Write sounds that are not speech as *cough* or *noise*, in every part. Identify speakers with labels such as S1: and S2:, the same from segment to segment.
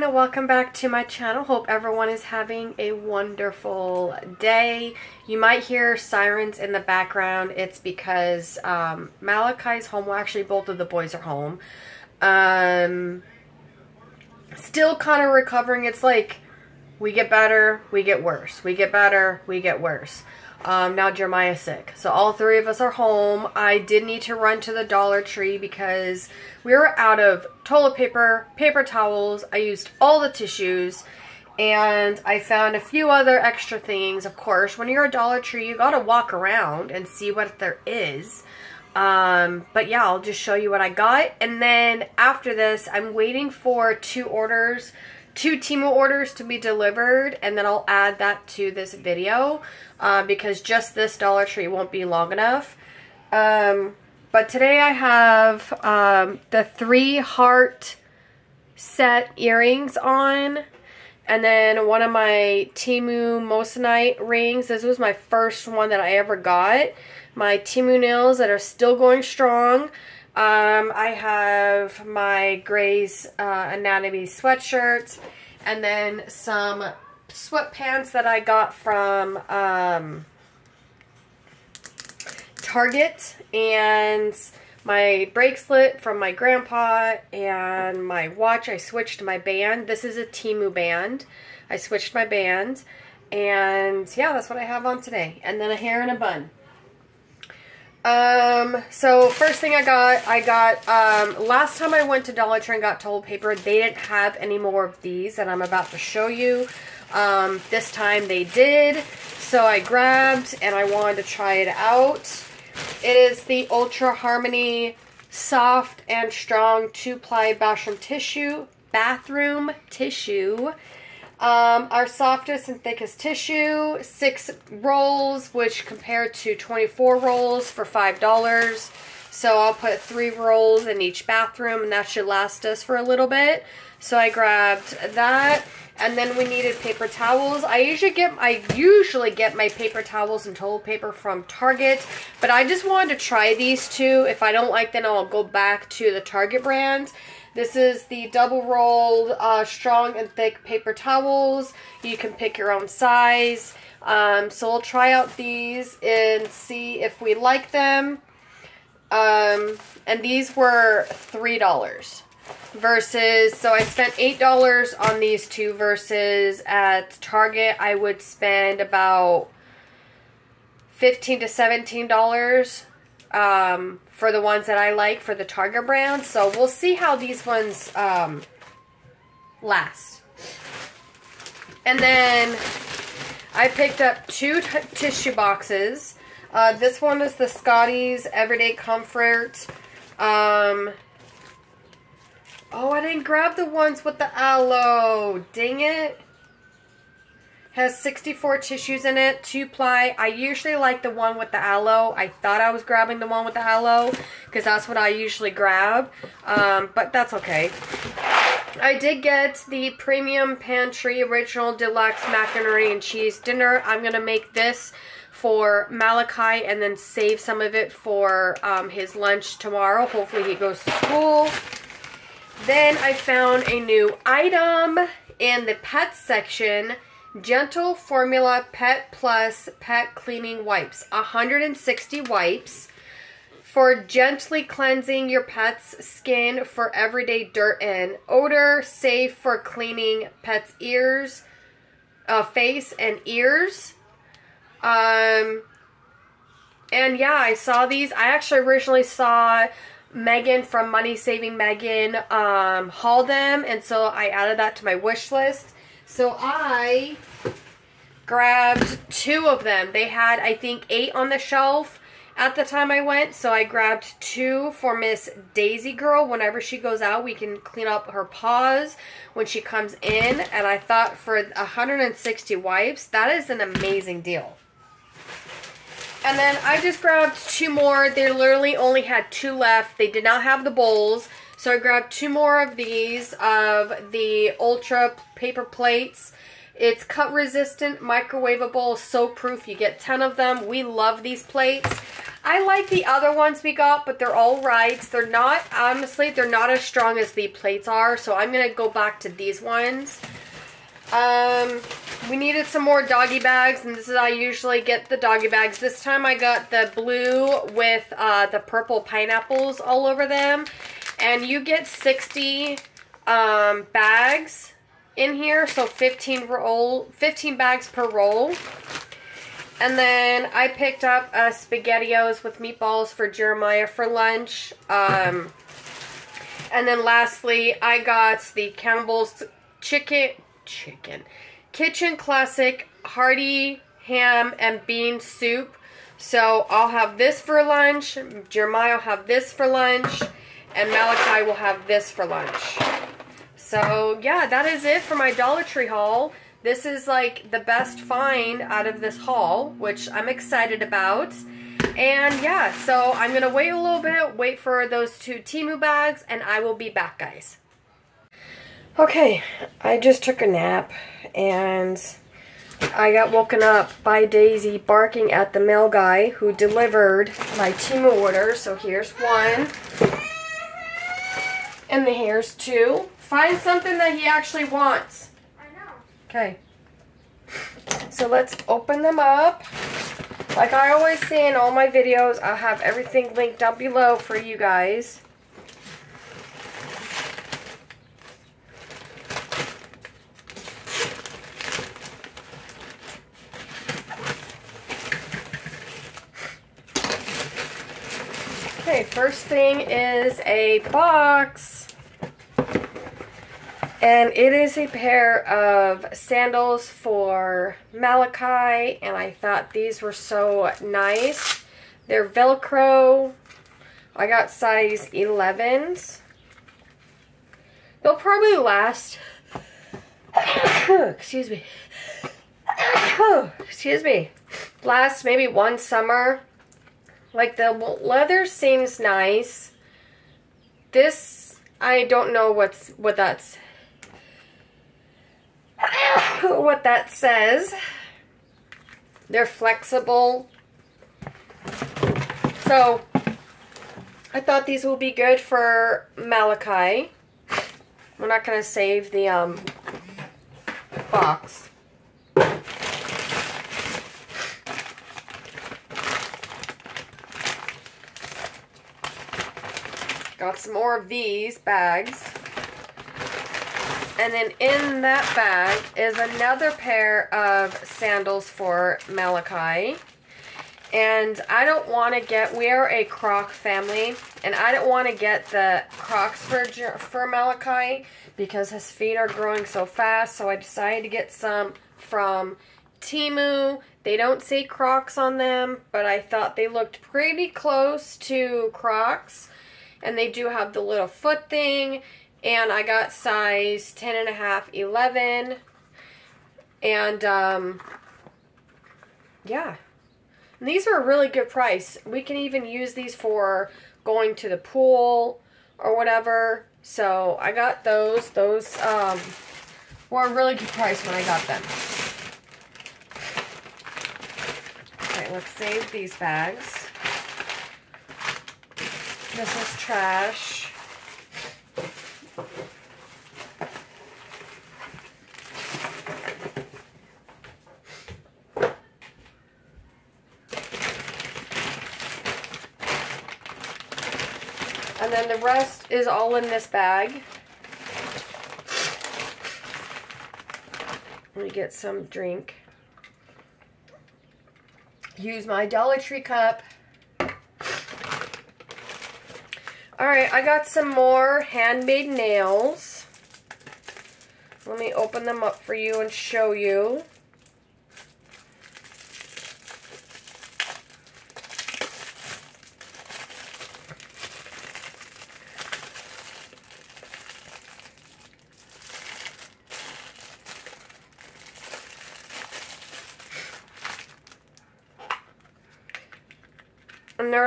S1: Everyone, welcome back to my channel. Hope everyone is having a wonderful day. You might hear sirens in the background. It's because um, Malachi's home. Well, actually both of the boys are home. Um, still kind of recovering. It's like we get better, we get worse. We get better, we get worse. Um, now Jeremiah's sick. So all three of us are home. I did need to run to the Dollar Tree because we were out of toilet paper, paper towels. I used all the tissues and I found a few other extra things. Of course, when you're a Dollar Tree, you got to walk around and see what there is. Um, but yeah, I'll just show you what I got. And then after this, I'm waiting for two orders two Temu orders to be delivered and then I'll add that to this video uh, because just this Dollar Tree won't be long enough. Um, but today I have um, the three heart set earrings on and then one of my Temu Moissanite rings. This was my first one that I ever got. My Temu nails that are still going strong. Um, I have my Grey's uh, Anatomy sweatshirt and then some sweatpants that I got from um, Target and my bracelet from my grandpa and my watch. I switched my band. This is a Temu band. I switched my band and yeah, that's what I have on today. And then a hair and a bun. Um, so first thing I got, I got, um, last time I went to Dollar Tree and got toilet paper, they didn't have any more of these that I'm about to show you. Um, this time they did, so I grabbed and I wanted to try it out. It is the Ultra Harmony Soft and Strong 2-ply bathroom tissue, bathroom tissue. Um, our softest and thickest tissue, six rolls, which compared to 24 rolls for $5. So I'll put three rolls in each bathroom and that should last us for a little bit. So I grabbed that. And then we needed paper towels. I usually get I usually get my paper towels and toilet paper from Target, but I just wanted to try these two. If I don't like them, I'll go back to the Target brand. This is the double rolled uh, strong and thick paper towels. You can pick your own size. Um, so we'll try out these and see if we like them. Um, and these were $3 versus, so I spent $8 on these two versus at Target I would spend about 15 to $17 um, for the ones that I like for the Target brand. So we'll see how these ones um, last. And then I picked up two tissue boxes. Uh, this one is the Scotties Everyday Comfort. Um, oh, I didn't grab the ones with the aloe. Dang it. Has 64 tissues in it, two ply. I usually like the one with the aloe. I thought I was grabbing the one with the aloe because that's what I usually grab, um, but that's okay. I did get the Premium Pantry Original Deluxe Macaroni and Cheese Dinner. I'm going to make this for Malachi and then save some of it for um, his lunch tomorrow. Hopefully he goes to school. Then I found a new item in the pet section Gentle Formula Pet Plus Pet Cleaning Wipes. 160 wipes for gently cleansing your pet's skin for everyday dirt and odor. Safe for cleaning pet's ears, uh, face, and ears. Um, and yeah, I saw these. I actually originally saw Megan from Money Saving Megan um, haul them, and so I added that to my wish list. So I grabbed two of them. They had, I think, eight on the shelf at the time I went. So I grabbed two for Miss Daisy Girl. Whenever she goes out, we can clean up her paws when she comes in. And I thought for 160 wipes, that is an amazing deal. And then I just grabbed two more. They literally only had two left. They did not have the bowls. So I grabbed two more of these of the Ultra paper plates. It's cut resistant, microwavable, soap proof. You get 10 of them. We love these plates. I like the other ones we got, but they're all right. They're not, honestly, they're not as strong as the plates are, so I'm going to go back to these ones. Um, we needed some more doggy bags, and this is I usually get the doggy bags. This time I got the blue with uh, the purple pineapples all over them. And you get 60 um, bags in here, so 15 roll, 15 bags per roll. And then I picked up uh, SpaghettiOs with meatballs for Jeremiah for lunch. Um, and then lastly, I got the Campbell's chicken, chicken, kitchen classic hearty ham and bean soup. So I'll have this for lunch. Jeremiah will have this for lunch. And Malachi will have this for lunch. So yeah, that is it for my Dollar Tree haul. This is like the best find out of this haul, which I'm excited about. And yeah, so I'm going to wait a little bit, wait for those two Temu bags, and I will be back, guys. Okay, I just took a nap, and I got woken up by Daisy barking at the mail guy who delivered my Temu order. So here's one. And the hairs too. Find something that he actually wants. I know. Okay. So let's open them up. Like I always say in all my videos, I'll have everything linked down below for you guys. Okay, first thing is a box. And it is a pair of sandals for Malachi, and I thought these were so nice. They're Velcro. I got size 11s. They'll probably last, *coughs* excuse me, *coughs* excuse me, last maybe one summer. Like the leather seems nice. This, I don't know what's what that's *laughs* what that says. They're flexible. So, I thought these will be good for Malachi. We're not going to save the um, box. Got some more of these bags. And then in that bag is another pair of sandals for Malachi. And I don't want to get, we are a Croc family, and I don't want to get the Crocs for, for Malachi because his feet are growing so fast. So I decided to get some from Temu. They don't say Crocs on them, but I thought they looked pretty close to Crocs. And they do have the little foot thing and I got size 10 and a half, 11. And, um, yeah. And these are a really good price. We can even use these for going to the pool or whatever. So I got those. Those, um, were a really good price when I got them. Okay, let's save these bags. This is trash. And then the rest is all in this bag. Let me get some drink. Use my Dollar Tree cup. Alright, I got some more handmade nails. Let me open them up for you and show you.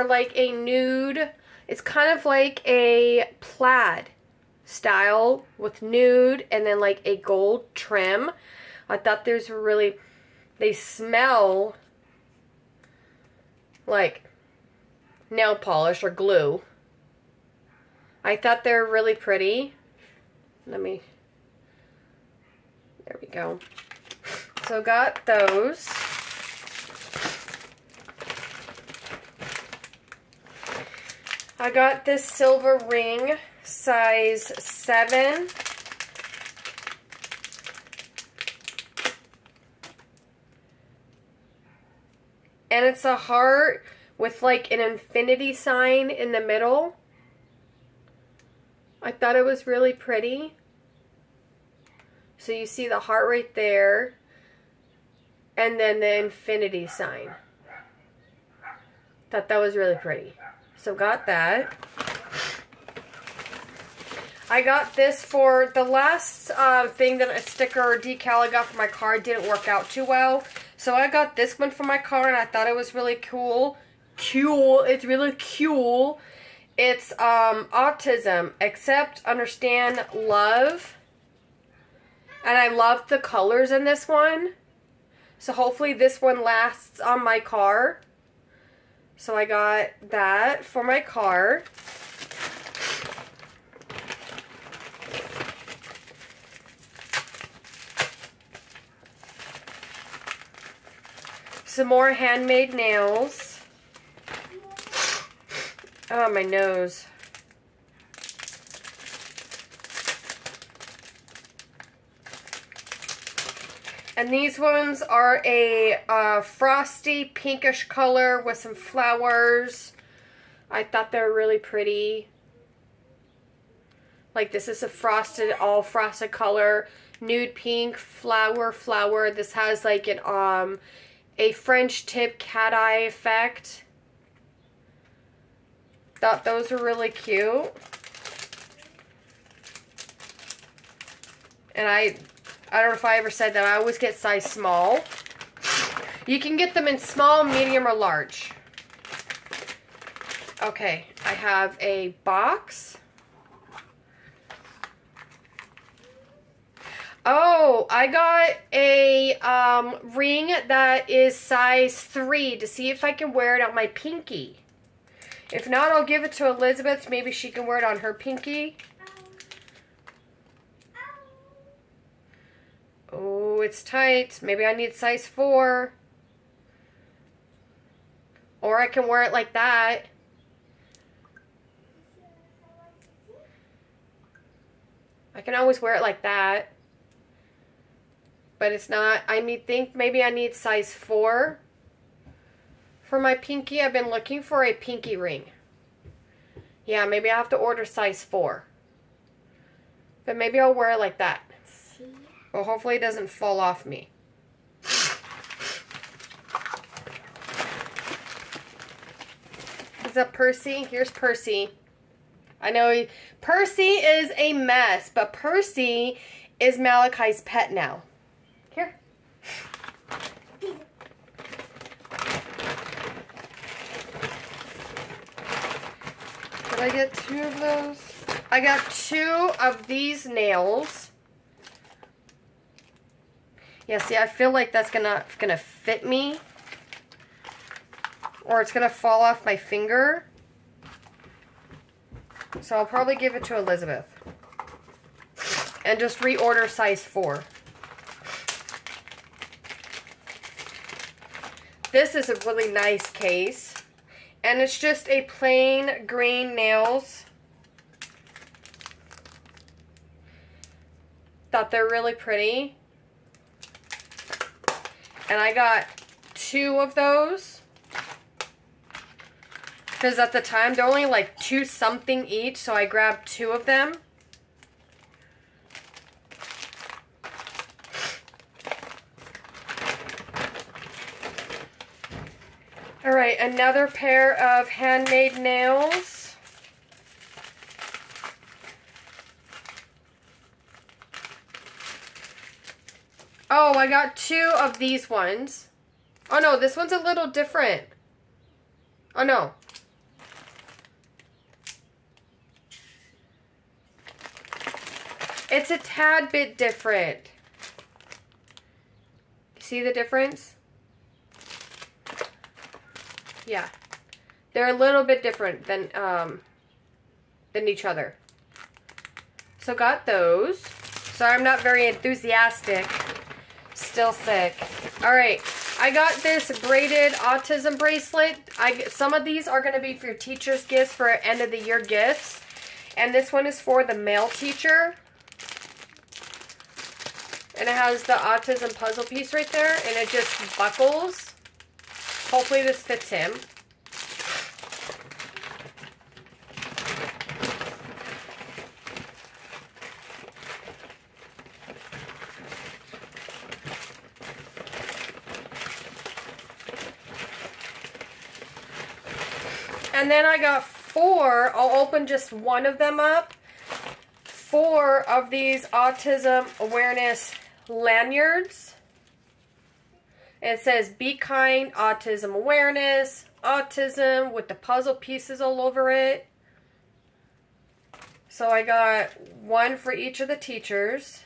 S1: Like a nude it's kind of like a plaid style with nude and then like a gold trim. I thought there's really, they smell like nail polish or glue. I thought they're really pretty. Let me, there we go. So got those. I got this silver ring, size 7. And it's a heart with like an infinity sign in the middle. I thought it was really pretty. So you see the heart right there. And then the infinity sign. Thought that was really pretty. So got that. I got this for the last uh, thing that a sticker or decal I got for my car didn't work out too well. So I got this one for my car and I thought it was really cool. Cool. It's really cool. It's um, autism. Accept, understand, love. And I love the colors in this one. So hopefully this one lasts on my car. So I got that for my car. Some more handmade nails. Oh, my nose. And these ones are a uh, frosty pinkish color with some flowers. I thought they were really pretty. Like this is a frosted, all frosted color. Nude pink, flower, flower. This has like an um a French tip cat eye effect. Thought those were really cute. And I, I don't know if I ever said that, I always get size small. You can get them in small, medium, or large. Okay, I have a box. Oh, I got a um, ring that is size 3 to see if I can wear it on my pinky. If not, I'll give it to Elizabeth. Maybe she can wear it on her pinky. Oh, it's tight. Maybe I need size 4. Or I can wear it like that. I can always wear it like that but it's not. I need think maybe I need size 4 for my pinky. I've been looking for a pinky ring. Yeah, maybe I have to order size 4. But maybe I'll wear it like that. Well, hopefully it doesn't fall off me. Is that Percy? Here's Percy. I know he, Percy is a mess, but Percy is Malachi's pet now. Here. Did I get two of those? I got two of these nails. Yeah, see, I feel like that's gonna gonna fit me. Or it's gonna fall off my finger. So I'll probably give it to Elizabeth. And just reorder size 4. This is a really nice case. And it's just a plain green nails. Thought they're really pretty. And I got two of those. Because at the time, they're only like two something each, so I grabbed two of them. All right, another pair of handmade nails. Oh, I got two of these ones. Oh no, this one's a little different. Oh no. It's a tad bit different. See the difference? Yeah. They're a little bit different than um, than each other. So got those. Sorry, I'm not very enthusiastic. Still sick. All right, I got this braided autism bracelet. I some of these are going to be for your teacher's gifts for end of the year gifts, and this one is for the male teacher. And it has the autism puzzle piece right there, and it just buckles. Hopefully this fits him. And then I got four. I'll open just one of them up. Four of these autism awareness lanyards. It says Be Kind Autism Awareness, Autism with the puzzle pieces all over it. So I got one for each of the teachers.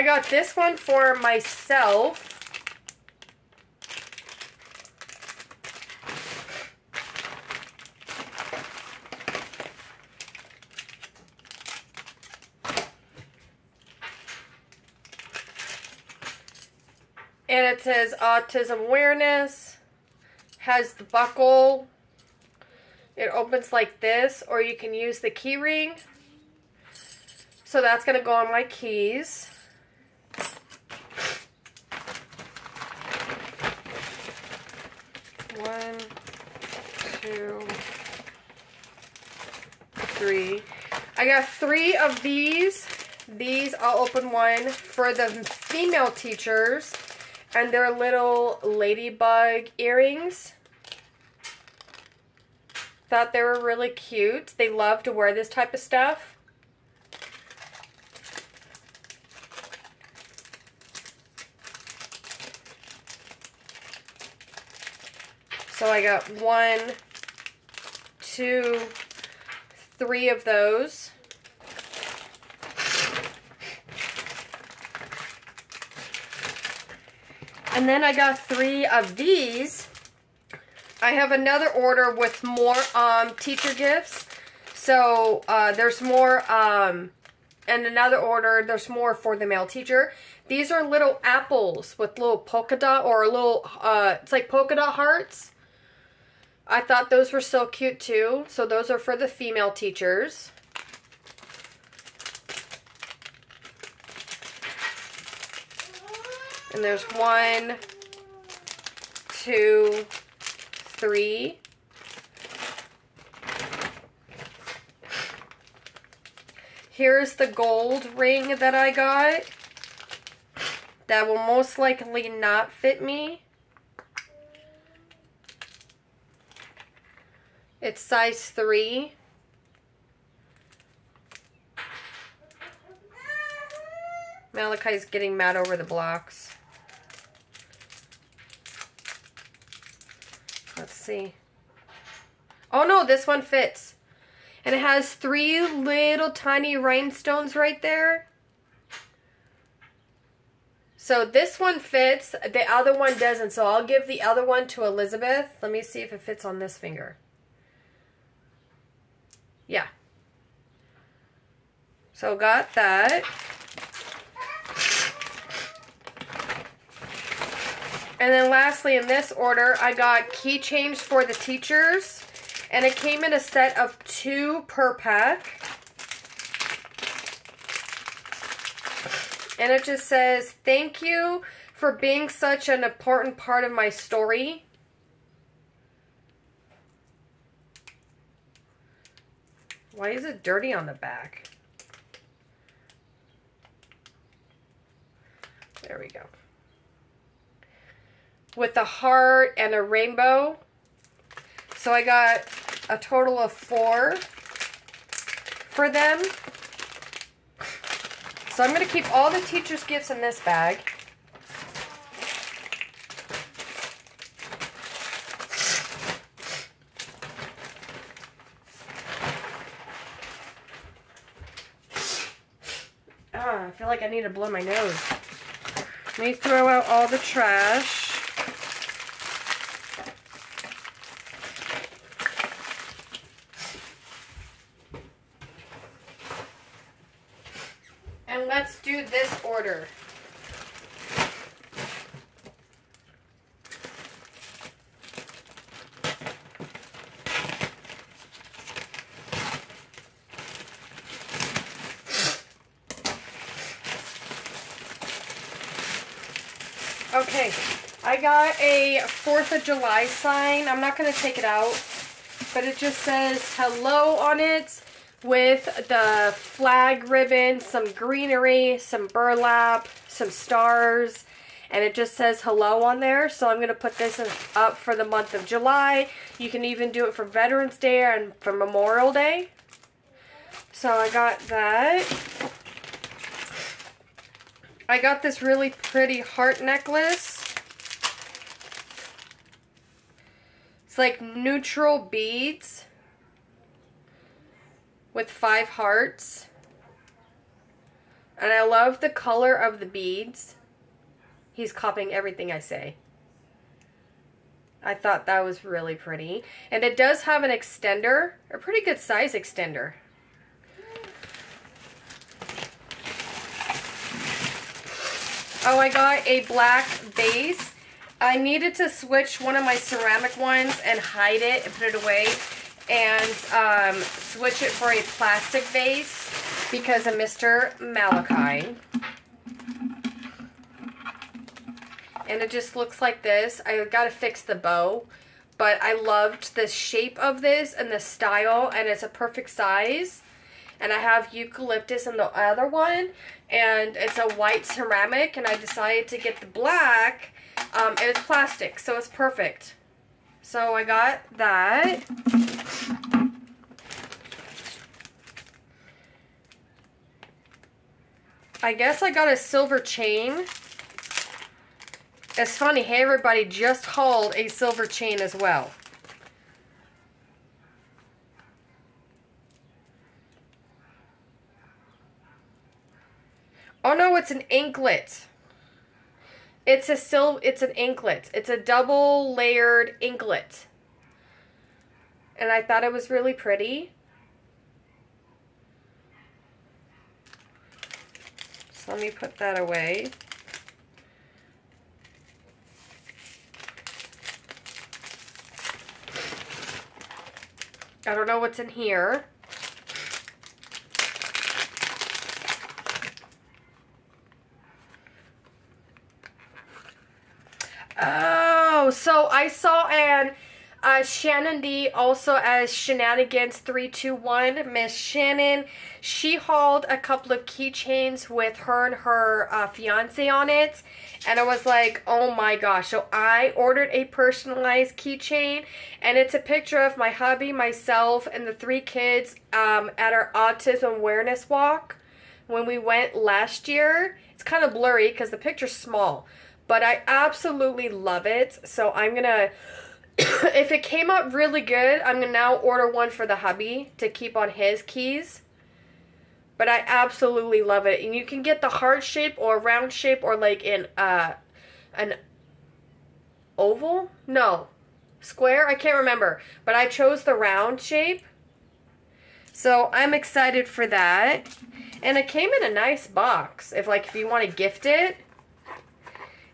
S1: I got this one for myself. And it says autism awareness. Has the buckle. It opens like this, or you can use the key ring. So that's going to go on my keys. One, two, three. I got three of these. These, I'll open one for the female teachers. And they're little ladybug earrings. Thought they were really cute. They love to wear this type of stuff. So I got one, two, three of those. And then I got three of these. I have another order with more um, teacher gifts. So uh, there's more, um, and another order, there's more for the male teacher. These are little apples with little polka dot or a little, uh, it's like polka dot hearts. I thought those were so cute too. So those are for the female teachers. And there's one, two, three. Here's the gold ring that I got. That will most likely not fit me. It's size 3. Malachi's getting mad over the blocks. Let's see. Oh no, this one fits. And it has three little tiny rhinestones right there. So this one fits, the other one doesn't. So I'll give the other one to Elizabeth. Let me see if it fits on this finger. Yeah. So got that. And then lastly, in this order, I got keychains for the teachers. And it came in a set of two per pack. And it just says, thank you for being such an important part of my story. Why is it dirty on the back? There we go with a heart and a rainbow. So I got a total of four for them. So I'm going to keep all the teacher's gifts in this bag. Ah, I feel like I need to blow my nose. Let me throw out all the trash. Let's do this order. Okay, I got a 4th of July sign. I'm not going to take it out, but it just says hello on it with the flag ribbon, some greenery, some burlap, some stars, and it just says hello on there. So I'm going to put this up for the month of July. You can even do it for Veterans Day and for Memorial Day. So I got that. I got this really pretty heart necklace. It's like neutral beads with five hearts. And I love the color of the beads. He's copying everything I say. I thought that was really pretty. And it does have an extender, a pretty good size extender. Oh, I got a black base. I needed to switch one of my ceramic ones and hide it and put it away and um, switch it for a plastic vase because of Mr. Malachi. And it just looks like this. I got to fix the bow. But I loved the shape of this and the style and it's a perfect size and I have eucalyptus in the other one, and it's a white ceramic, and I decided to get the black, um, and it's plastic, so it's perfect. So I got that. I guess I got a silver chain. It's funny, hey everybody just hauled a silver chain as well. Oh no, it's an anklet. It's a sil it's an anklet. It's a double layered anklet. And I thought it was really pretty. Let me put that away. I don't know what's in here. Oh, so I saw an uh, Shannon D also as Shenanigans 321. Miss Shannon, she hauled a couple of keychains with her and her uh, fiance on it. And I was like, oh my gosh. So I ordered a personalized keychain. And it's a picture of my hubby, myself, and the three kids um, at our autism awareness walk when we went last year. It's kind of blurry because the picture's small. But I absolutely love it. So I'm going to, *coughs* if it came out really good, I'm going to now order one for the hubby to keep on his keys. But I absolutely love it. And you can get the heart shape or round shape or like in uh, an oval? No. Square? I can't remember. But I chose the round shape. So I'm excited for that. And it came in a nice box. If like if you want to gift it.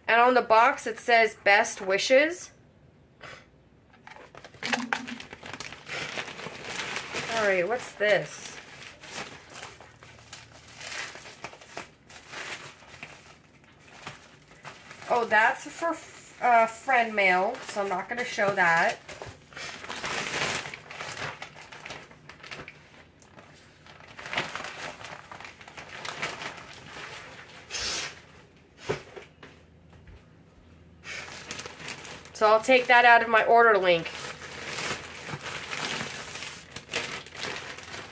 S1: And on the box it says best wishes. Alright, what's this? Oh, that's for uh, friend mail, so I'm not going to show that. So I'll take that out of my order link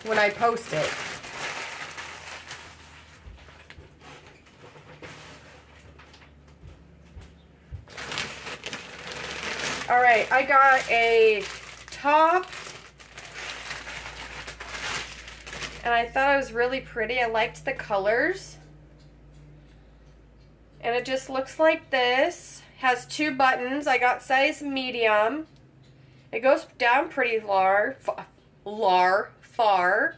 S1: when I post it. Alright, I got a top. And I thought it was really pretty. I liked the colors. And it just looks like this. Has two buttons. I got size medium. It goes down pretty far. Lar, far.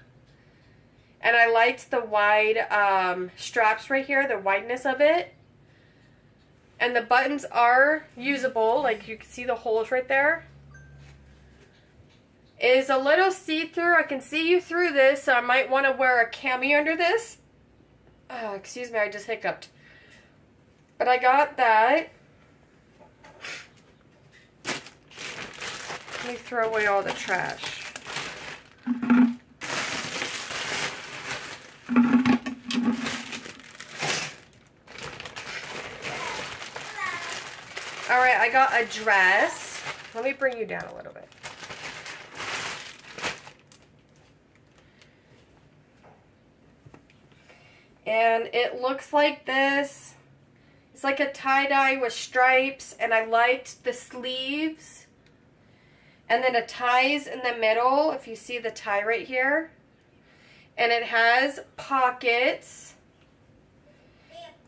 S1: And I liked the wide um, straps right here, the wideness of it. And the buttons are usable, like you can see the holes right there. It is a little see-through. I can see you through this, so I might want to wear a cami under this. Oh, excuse me, I just hiccuped. But I got that. Let me throw away all the trash. All right, I got a dress. Let me bring you down a little bit. And it looks like this. It's like a tie-dye with stripes, and I liked the sleeves. And then a ties in the middle, if you see the tie right here. And it has pockets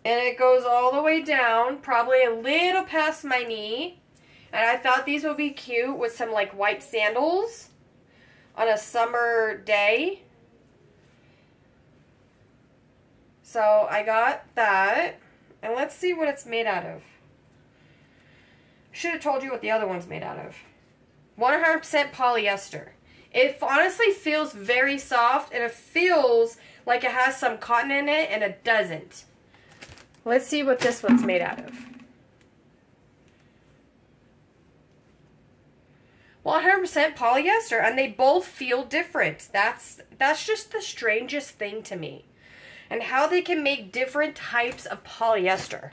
S1: and it goes all the way down, probably a little past my knee. And I thought these would be cute with some like white sandals on a summer day. So I got that. And let's see what it's made out of. Should have told you what the other one's made out of. 100% polyester. It honestly feels very soft and it feels like it has some cotton in it and it doesn't. Let's see what this one's made out of. 100% polyester and they both feel different. That's that's just the strangest thing to me. And how they can make different types of polyester.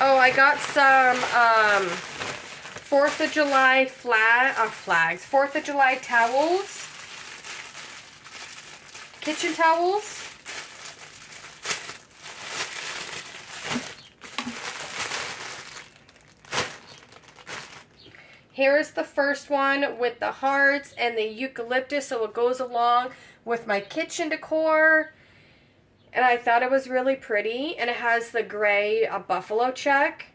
S1: Oh, I got some um, 4th of July flag, uh, flags, 4th of July towels kitchen towels. Here is the first one with the hearts and the eucalyptus, so it goes along with my kitchen decor. And I thought it was really pretty. And it has the gray a buffalo check.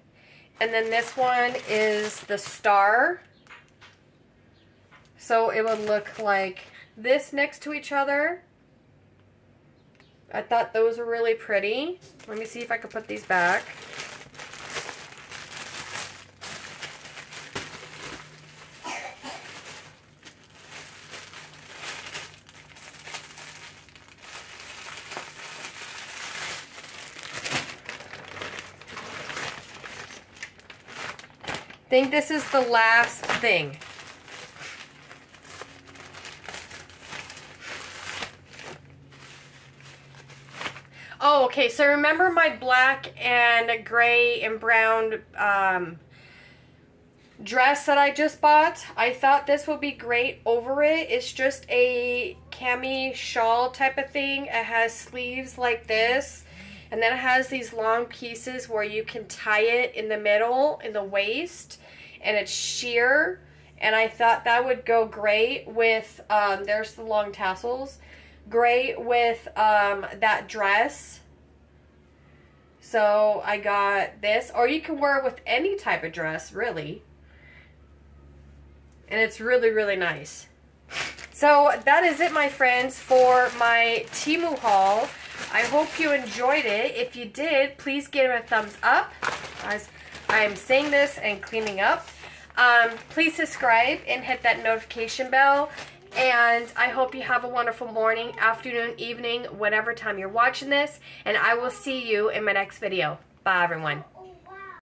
S1: And then this one is the star. So it would look like this next to each other. I thought those were really pretty. Let me see if I can put these back. Think this is the last thing. Oh, okay. So remember my black and gray and brown um, dress that I just bought? I thought this would be great over it. It's just a cami shawl type of thing. It has sleeves like this. And then it has these long pieces where you can tie it in the middle, in the waist. And it's sheer. And I thought that would go great with, um, there's the long tassels great with um, that dress. So I got this, or you can wear it with any type of dress, really. And it's really, really nice. So that is it, my friends, for my Temu haul. I hope you enjoyed it. If you did, please give it a thumbs up as I'm saying this and cleaning up. Um, please subscribe and hit that notification bell. And I hope you have a wonderful morning, afternoon, evening, whatever time you're watching this. And I will see you in my next video. Bye, everyone.